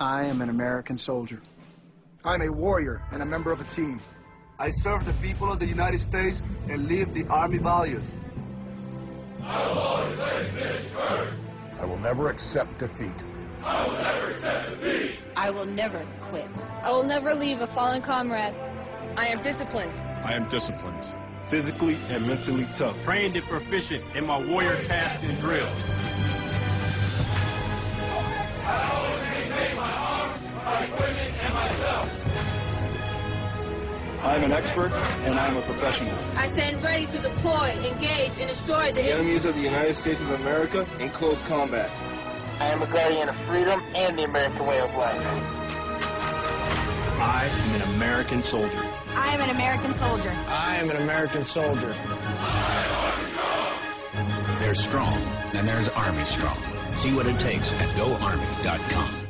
I am an American soldier. I'm a warrior and a member of a team. I serve the people of the United States and live the Army values. I will always place this first. I will never accept defeat. I will never accept defeat. I will never quit. I will never leave a fallen comrade. I am disciplined. I am disciplined. Physically and mentally tough. Trained and proficient in my warrior task and drill. I am an expert and I am a professional. I stand ready to deploy, engage, and destroy the, the enemies of the United States of America in close combat. I am a guardian of freedom and the American way of life. I am an American soldier. I am an American soldier. I am an American soldier. There's strong, and there's Army Strong. See what it takes at GoArmy.com.